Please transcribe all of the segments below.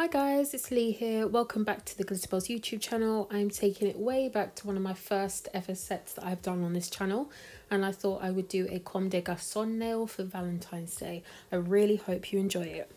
Hi guys, it's Lee here. Welcome back to the Glitterbels YouTube channel. I'm taking it way back to one of my first ever sets that I've done on this channel and I thought I would do a Comme des Garçons nail for Valentine's Day. I really hope you enjoy it.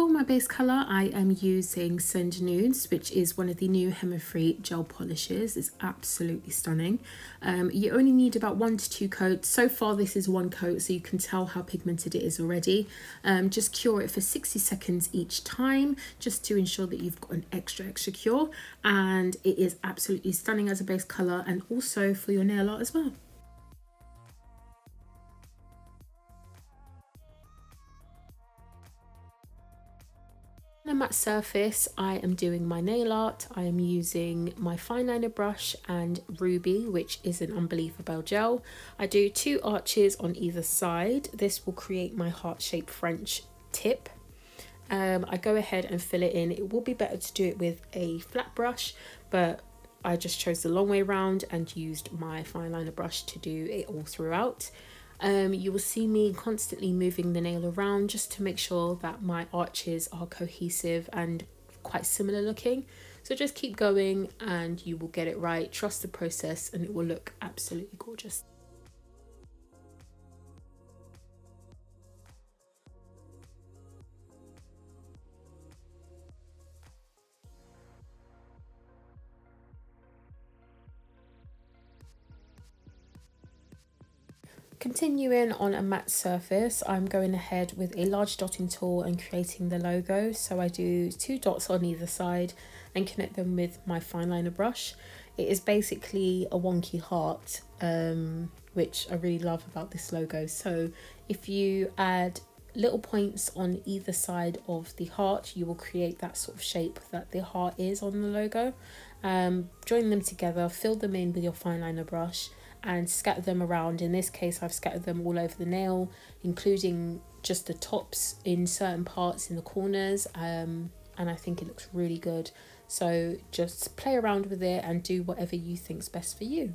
For my base colour, I am using Send Nudes, which is one of the new Hema-free gel polishes. It's absolutely stunning. Um, you only need about one to two coats. So far, this is one coat, so you can tell how pigmented it is already. Um, just cure it for 60 seconds each time, just to ensure that you've got an extra, extra cure. And it is absolutely stunning as a base colour and also for your nail art as well. On a matte surface, I am doing my nail art. I am using my fine liner brush and Ruby, which is an unbelievable gel. I do two arches on either side. This will create my heart-shaped French tip. Um, I go ahead and fill it in. It will be better to do it with a flat brush, but I just chose the long way around and used my fine liner brush to do it all throughout. Um, you will see me constantly moving the nail around just to make sure that my arches are cohesive and quite similar looking. So just keep going and you will get it right. Trust the process and it will look absolutely gorgeous. Continuing on a matte surface, I'm going ahead with a large dotting tool and creating the logo. So I do two dots on either side and connect them with my fine liner brush. It is basically a wonky heart, um, which I really love about this logo. So if you add little points on either side of the heart, you will create that sort of shape that the heart is on the logo. Um, join them together, fill them in with your fine liner brush and scatter them around. In this case, I've scattered them all over the nail, including just the tops in certain parts in the corners. Um, and I think it looks really good. So just play around with it and do whatever you think's best for you.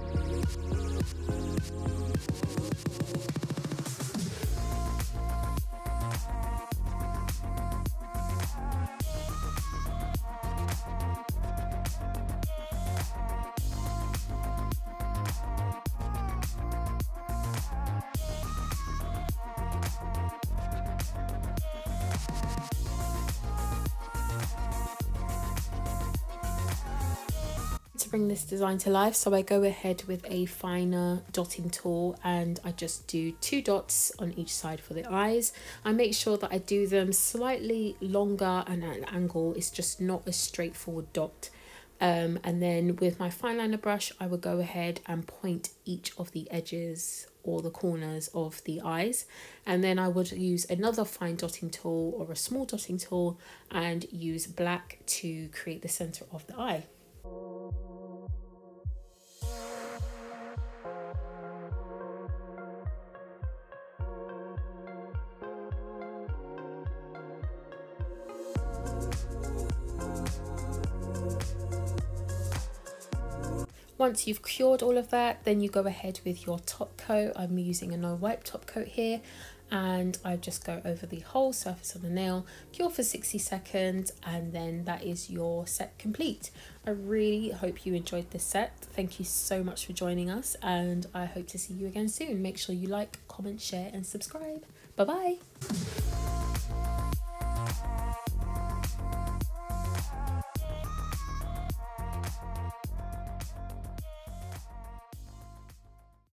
bring this design to life. So I go ahead with a finer dotting tool and I just do two dots on each side for the eyes. I make sure that I do them slightly longer and at an angle. It's just not a straightforward dot. Um, and then with my fine liner brush I will go ahead and point each of the edges or the corners of the eyes. And then I would use another fine dotting tool or a small dotting tool and use black to create the center of the eye. Once you've cured all of that, then you go ahead with your top coat. I'm using a no wipe top coat here and I just go over the whole surface of the nail, cure for 60 seconds, and then that is your set complete. I really hope you enjoyed this set. Thank you so much for joining us, and I hope to see you again soon. Make sure you like, comment, share, and subscribe. Bye bye.